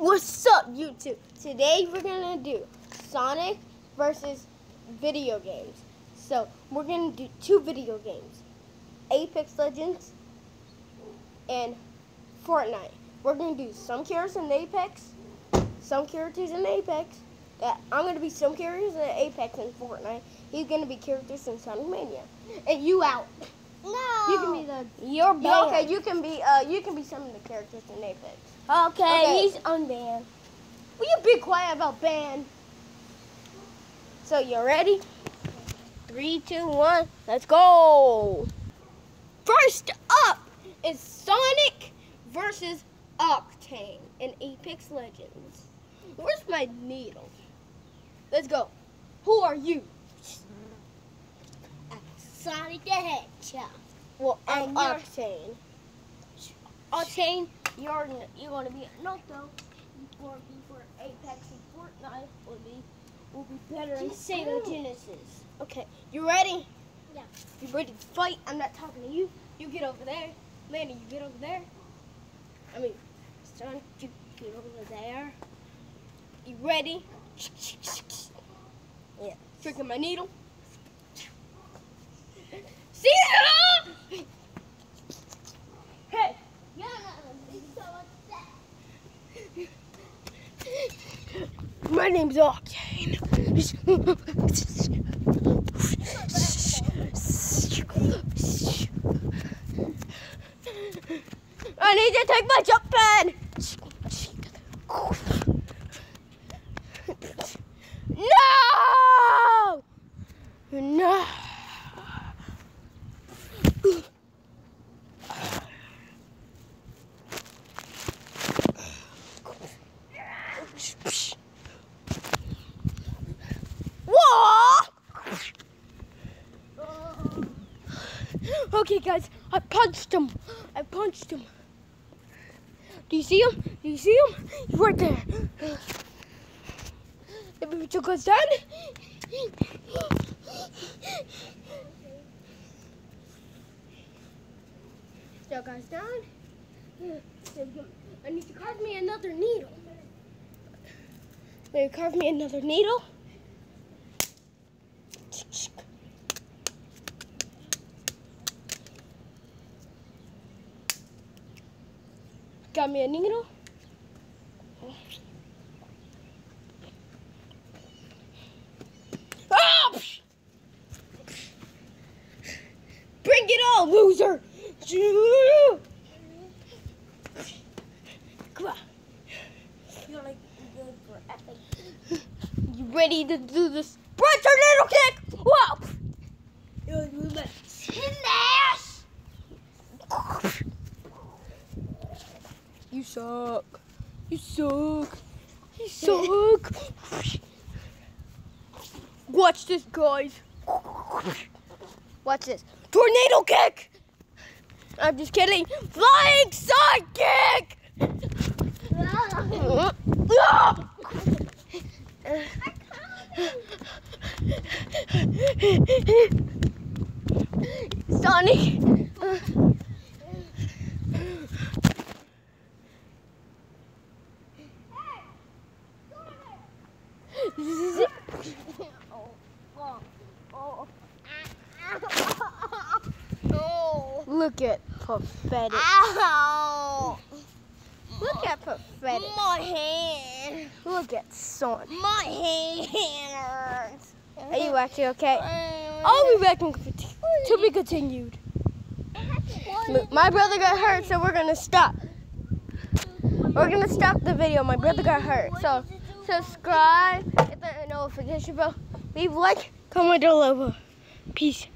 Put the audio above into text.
What's up, YouTube? Today we're gonna do Sonic versus video games. So we're gonna do two video games, Apex Legends and Fortnite. We're gonna do some characters in Apex, some characters in Apex. Yeah, I'm gonna be some characters in Apex and Fortnite. He's gonna be characters in Sonic Mania. And you out. No. You can be the. You're You, banned. okay, you can be. Uh, you can be some of the characters in Apex. Okay, Okay. he's unbanned. Will you be quiet about ban? So you ready? Three, two, one, let's go! First up is Sonic versus Octane in Apex Legends. Where's my needle? Let's go. Who are you? Sonic the Hedgehog. Well, I'm Octane. Octane, you're you're gonna be no though. For for Apex and Fortnite will be will be better than Sega Genesis. Okay, you ready? Yeah. You ready to fight? I'm not talking to you. You get over there. Manny, you get over there. I mean, son, you get over there. You ready? Yeah. Drinking my needle. See ya! Hey, Yeah, so my name's Octane. I need to take my jump pad. No! No! Whoa! Okay, guys, I punched him. I punched him. Do you see him? Do you see him? He's right there. If we took us down. Still guys down. I need to carve me another needle. They carve me another needle. Got me a needle. Ah! Bring it on, loser! Come on. you're like good for epic. You ready to do this? Your little kick! Suck. You suck. You suck. Watch this, guys. Watch this. Tornado kick! I'm just kidding. Flying side kick! Sonic. oh, oh, oh. oh. Look at pathetic. Ow! Look at pathetic. My hand. Look at Son. My hand hurts. Are you actually okay? Mm. Oh, I'll be back in, to be continued. Look, My brother got hurt, so we're gonna stop. We're gonna stop the video. My brother got hurt, so subscribe, hit the notification bell, leave like, comment down below. Peace.